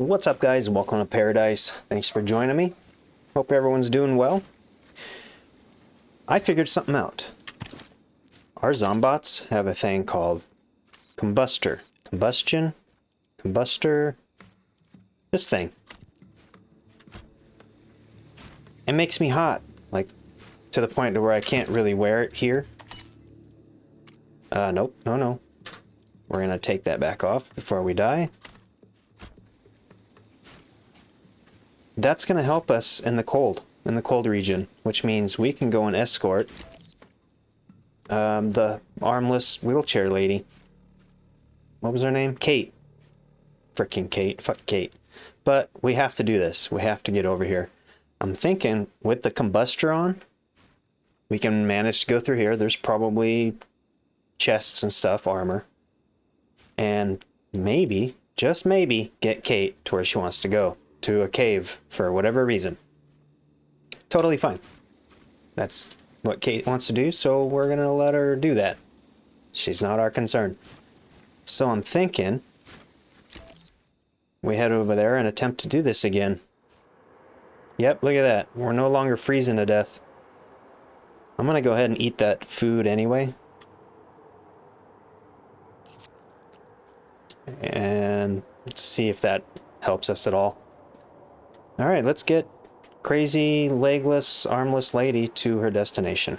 What's up guys? Welcome to ParadiZe. Thanks for joining me. Hope everyone's doing well. I figured something out. Our Zombots have a thing called Combustor. Combustion? Combustor? This thing. It makes me hot. Like, to the point to where I can't really wear it here. Uh, nope. No, no. We're gonna take that back off before we die. That's going to help us in the cold, in the cold region, which means we can go and escort um, the armless wheelchair lady. What was her name? Kate. Freaking Kate. Fuck Kate. But we have to do this. We have to get over here. I'm thinking with the combustor on, we can manage to go through here. There's probably chests and stuff, armor. And maybe, just maybe, get Kate to where she wants to go to a cave for whatever reason. Totally fine. That's what Kate wants to do, so we're going to let her do that. She's not our concern. So I'm thinking we head over there and attempt to do this again. Yep, look at that. We're no longer freezing to death. I'm going to go ahead and eat that food anyway. And let's see if that helps us at all. Alright, let's get crazy, legless, armless lady to her destination.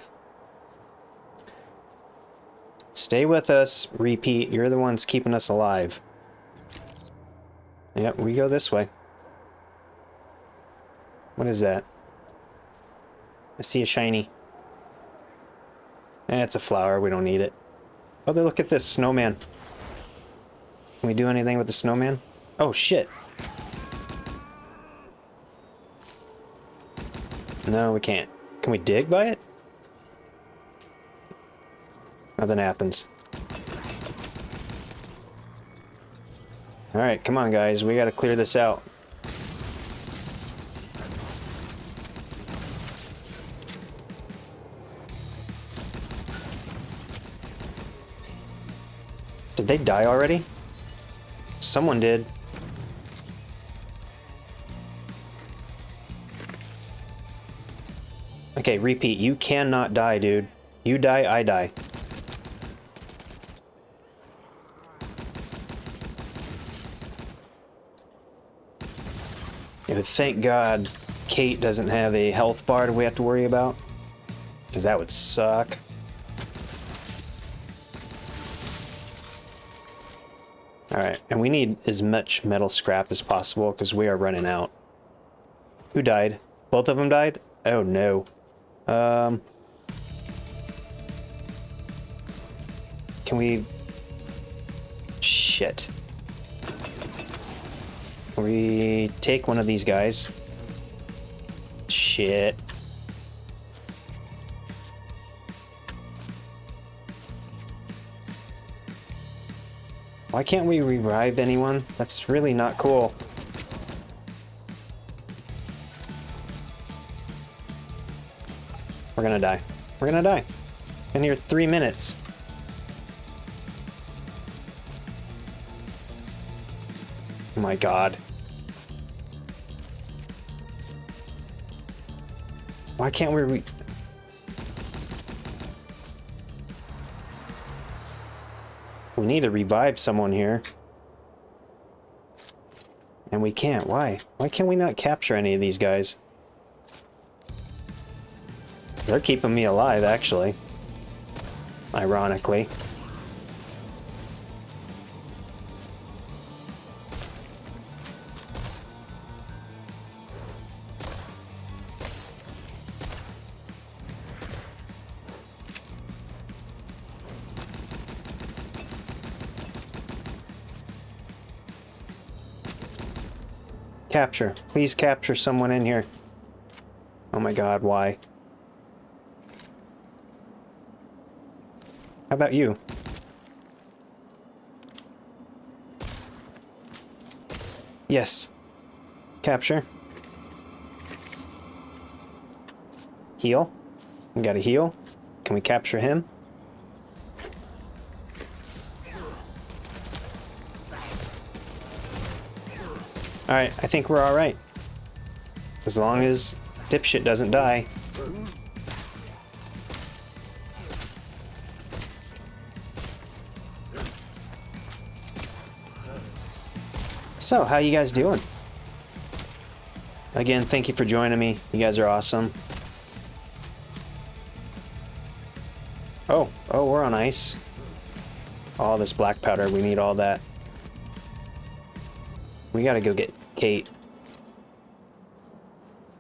Stay with us. Repeat, you're the ones keeping us alive. Yep, we go this way. What is that? I see a shiny. Eh, it's a flower. We don't need it. Oh, look at this snowman. Can we do anything with the snowman? Oh, shit. No, we can't. Can we dig by it? Nothing happens. Alright, come on guys, we gotta clear this out. Did they die already? Someone did. Okay, repeat. You cannot die, dude. You die, I die. Yeah, thank God Kate doesn't have a health bar that we have to worry about. Because that would suck. Alright, and we need as much metal scrap as possible because we are running out. Who died? Both of them died? Oh no. Um, can we... Shit. Can we take one of these guys? Shit. Why can't we revive anyone? That's really not cool. We're gonna die. We're gonna die. In here three minutes. Oh my god. Why can't we re We need to revive someone here. And we can't. Why? Why can't we not capture any of these guys? They're keeping me alive, actually. Ironically. Capture. Please capture someone in here. Oh my god, why? How about you? Yes. Capture. Heal. We gotta heal. Can we capture him? Alright, I think we're alright. As long as dipshit doesn't die. So, how you guys doing? Again, thank you for joining me. You guys are awesome. Oh, oh, we're on ice. All this black powder, we need all that. We gotta go get Kate.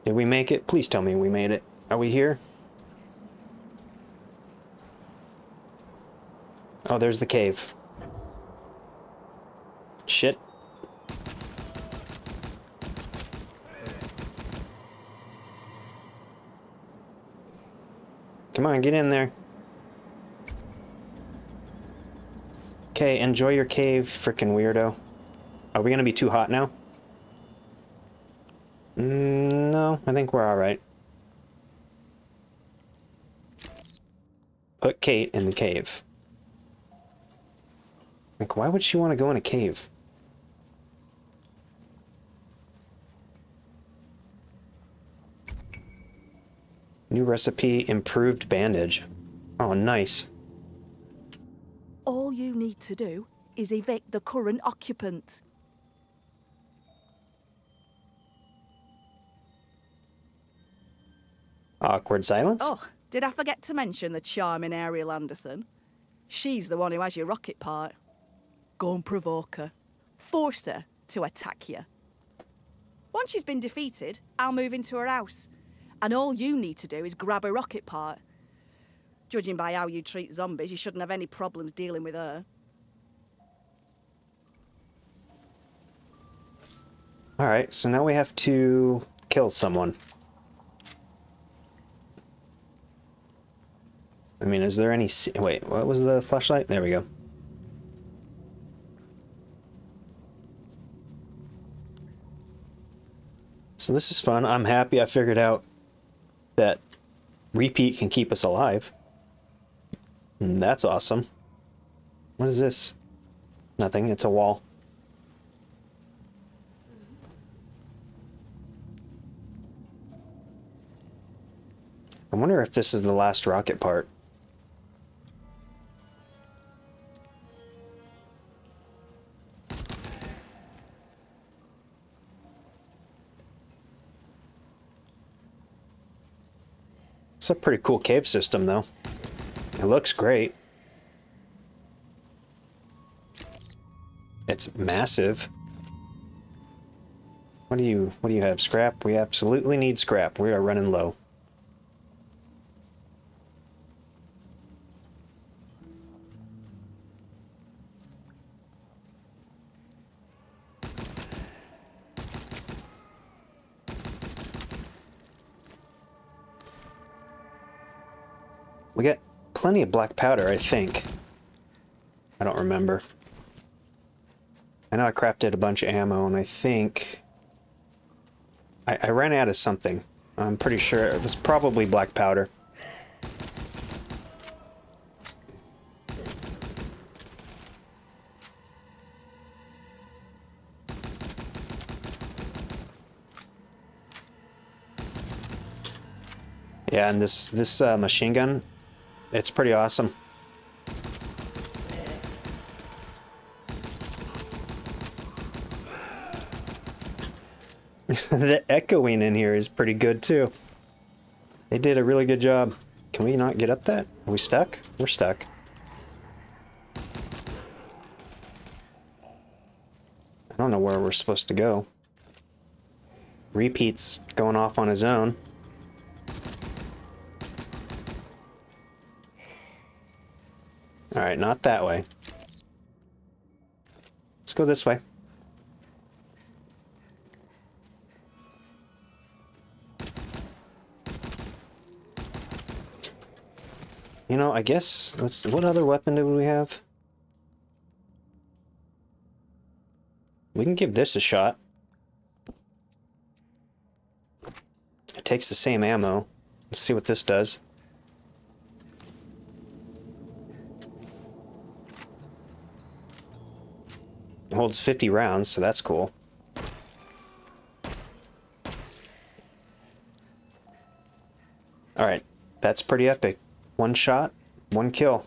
Did we make it? Please tell me we made it. Are we here? Oh, there's the cave. Shit. Come on, get in there. Okay, enjoy your cave, frickin' weirdo. Are we gonna be too hot now? Mm, no, I think we're alright. Put Kate in the cave. Like, why would she want to go in a cave? New recipe, improved bandage. Oh, nice. All you need to do is evict the current occupants. Awkward silence. Oh, did I forget to mention the charming Ariel Anderson? She's the one who has your rocket part. Go and provoke her. Force her to attack you. Once she's been defeated, I'll move into her house. And all you need to do is grab a rocket part. Judging by how you treat zombies, you shouldn't have any problems dealing with her. Alright, so now we have to kill someone. I mean, is there any... Wait, what was the flashlight? There we go. So this is fun. I'm happy I figured out that repeat can keep us alive. And that's awesome. What is this? Nothing. It's a wall. I wonder if this is the last rocket part. A pretty cool cave system, though. It looks great. It's massive. What do you what do you have? Scrap? We absolutely need scrap. We are running low. We got plenty of black powder, I think. I don't remember. I know I crafted a bunch of ammo, and I think... I, I ran out of something. I'm pretty sure it was probably black powder. Yeah, and this this uh, machine gun it's pretty awesome. the echoing in here is pretty good too. They did a really good job. Can we not get up that? Are we stuck? We're stuck. I don't know where we're supposed to go. Repeats going off on his own. Alright, not that way. Let's go this way. You know, I guess, let's, what other weapon do we have? We can give this a shot. It takes the same ammo. Let's see what this does. Holds 50 rounds, so that's cool. Alright, that's pretty epic. One shot, one kill.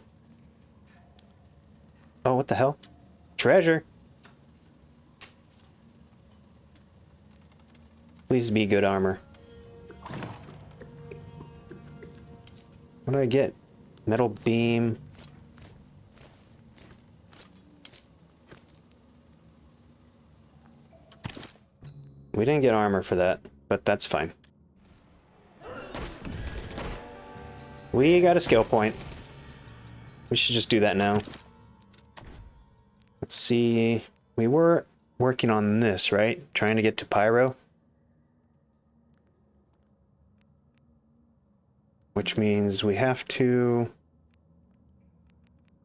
Oh, what the hell? Treasure! Please be good armor. What do I get? Metal beam... We didn't get armor for that, but that's fine. We got a skill point. We should just do that now. Let's see. We were working on this, right? Trying to get to Pyro. Which means we have to...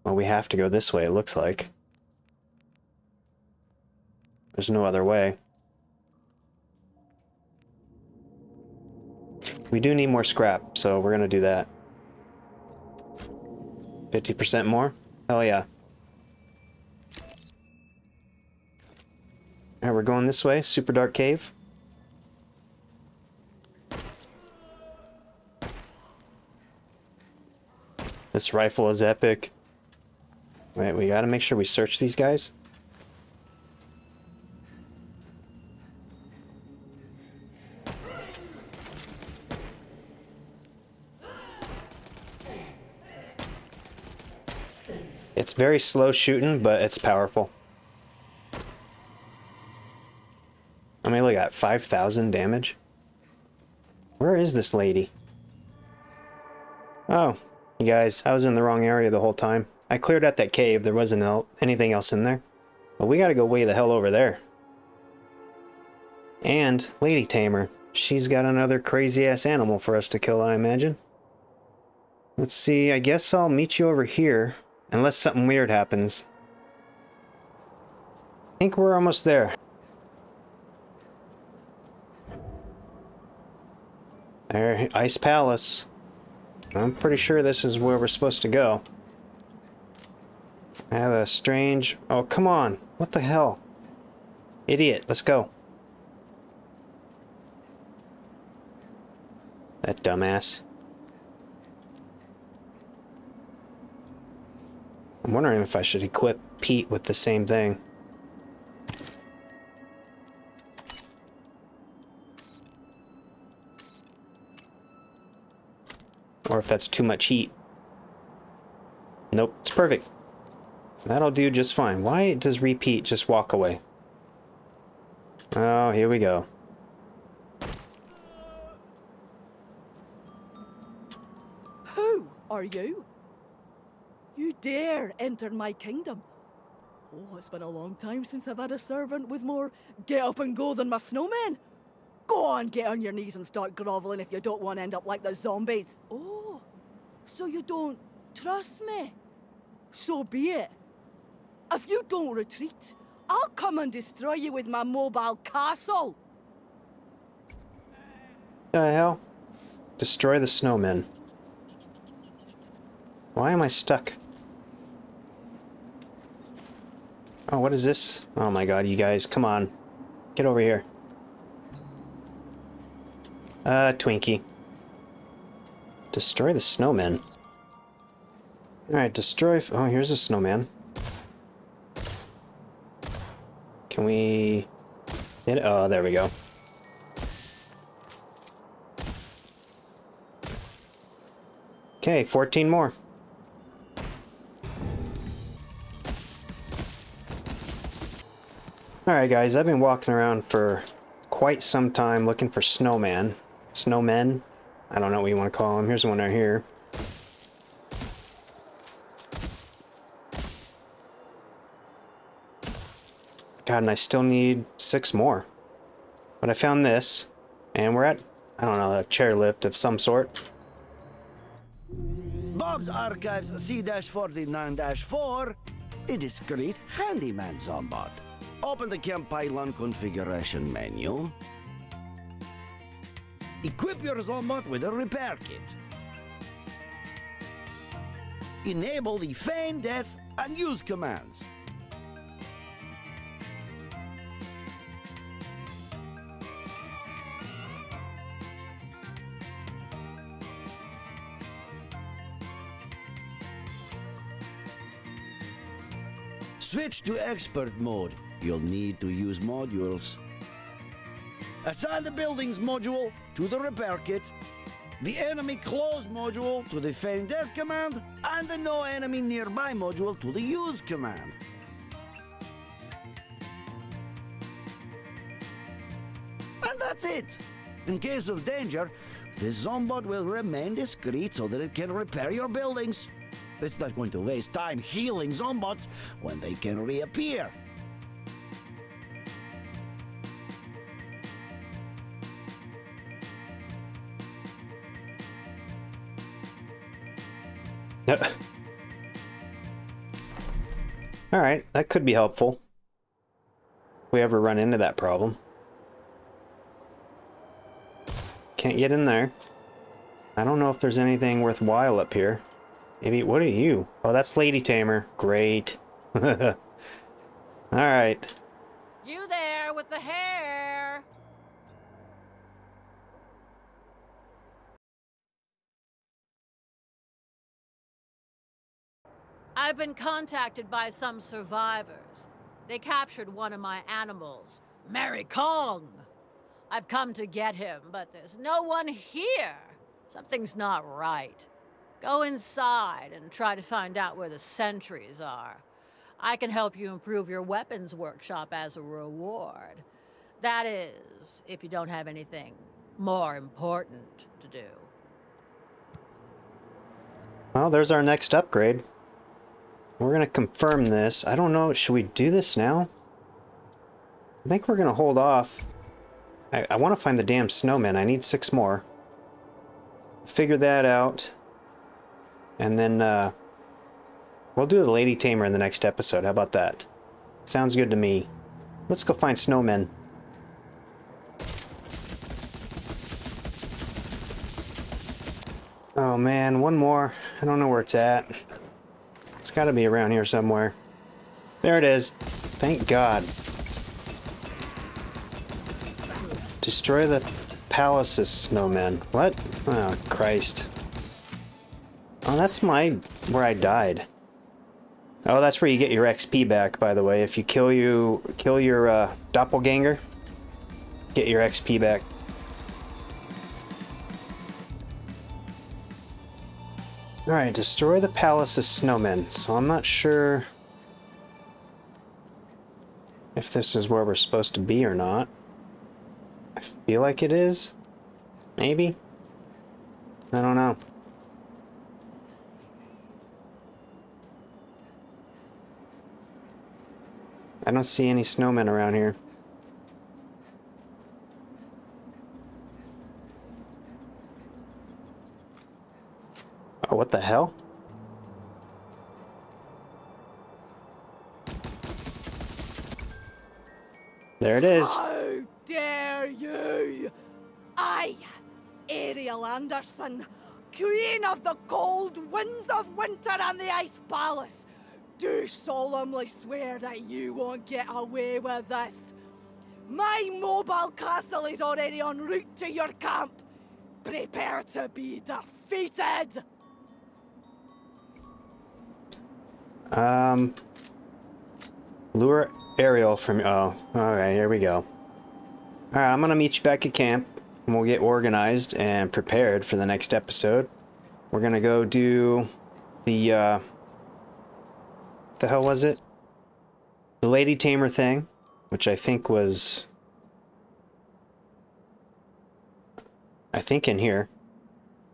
Well, we have to go this way, it looks like. There's no other way. We do need more scrap, so we're gonna do that. 50% more? Hell yeah. Alright, we're going this way. Super dark cave. This rifle is epic. Wait, we gotta make sure we search these guys. Very slow shooting, but it's powerful. I mean, look at that, 5,000 damage. Where is this lady? Oh, you guys, I was in the wrong area the whole time. I cleared out that cave, there wasn't anything else in there. But we gotta go way the hell over there. And Lady Tamer, she's got another crazy-ass animal for us to kill, I imagine. Let's see, I guess I'll meet you over here. Unless something weird happens. I think we're almost there. There, Ice Palace. I'm pretty sure this is where we're supposed to go. I have a strange... Oh, come on. What the hell? Idiot, let's go. That dumbass. I'm wondering if I should equip Pete with the same thing. Or if that's too much heat. Nope, it's perfect. That'll do just fine. Why does repeat just walk away? Oh, here we go. Who are you? You dare enter my kingdom? Oh, it's been a long time since I've had a servant with more get up and go than my snowmen. Go on, get on your knees and start groveling if you don't want to end up like the zombies. Oh, so you don't trust me? So be it. If you don't retreat, I'll come and destroy you with my mobile castle. The hell? Destroy the snowmen. Why am I stuck? Oh, what is this? Oh my god, you guys, come on. Get over here. Uh, Twinkie. Destroy the snowman. Alright, destroy... Oh, here's a snowman. Can we... Hit Oh, there we go. Okay, 14 more. Alright guys, I've been walking around for quite some time looking for snowman. Snowmen? I don't know what you want to call them. Here's one right here. God, and I still need six more. But I found this, and we're at, I don't know, a chairlift of some sort. Bob's Archives C-49-4, a discreet handyman zombot. Open the Camp Pylon configuration menu. Equip your Zombot with a repair kit. Enable the feign death and use commands. Switch to expert mode You'll need to use modules. Assign the buildings module to the repair kit, the enemy close module to the feign death command, and the no enemy nearby module to the use command. And that's it. In case of danger, the Zombot will remain discreet so that it can repair your buildings. It's not going to waste time healing Zombots when they can reappear. All right, that could be helpful. If we ever run into that problem. Can't get in there. I don't know if there's anything worthwhile up here. Maybe, what are you? Oh, that's Lady Tamer. Great. Alright. You there with the hair. I've been contacted by some survivors. They captured one of my animals, Mary Kong. I've come to get him, but there's no one here. Something's not right. Go inside and try to find out where the sentries are. I can help you improve your weapons workshop as a reward. That is, if you don't have anything more important to do. Well, there's our next upgrade. We're going to confirm this. I don't know. Should we do this now? I think we're going to hold off. I, I want to find the damn snowman. I need six more. Figure that out. And then uh, we'll do the Lady Tamer in the next episode. How about that? Sounds good to me. Let's go find snowmen. Oh man, one more. I don't know where it's at. It's got to be around here somewhere. There it is. Thank God. Destroy the palace's snowmen. What? Oh, Christ. Oh, that's my... where I died. Oh, that's where you get your XP back, by the way. If you kill you kill your uh, doppelganger, get your XP back. Alright, destroy the palace of snowmen. So I'm not sure if this is where we're supposed to be or not. I feel like it is. Maybe. I don't know. I don't see any snowmen around here. What the hell? There it is. How dare you! I, Ariel Anderson, Queen of the cold winds of winter and the Ice Palace, do solemnly swear that you won't get away with this. My mobile castle is already en route to your camp. Prepare to be defeated! Um, lure Ariel from. Oh, alright, Here we go. All right, I'm gonna meet you back at camp, and we'll get organized and prepared for the next episode. We're gonna go do the. uh... The hell was it? The Lady Tamer thing, which I think was. I think in here.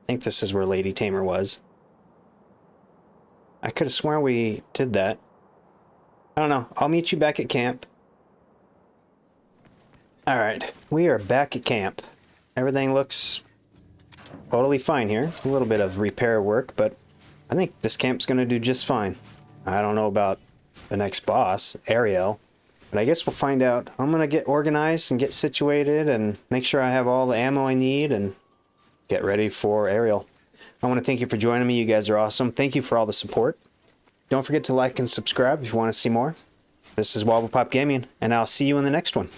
I think this is where Lady Tamer was. I could have sworn we did that. I don't know. I'll meet you back at camp. Alright, we are back at camp. Everything looks totally fine here. A little bit of repair work, but I think this camp's going to do just fine. I don't know about the next boss, Ariel, but I guess we'll find out. I'm going to get organized and get situated and make sure I have all the ammo I need and get ready for Ariel. I want to thank you for joining me. You guys are awesome. Thank you for all the support. Don't forget to like and subscribe if you want to see more. This is Wobblepop Gaming, and I'll see you in the next one.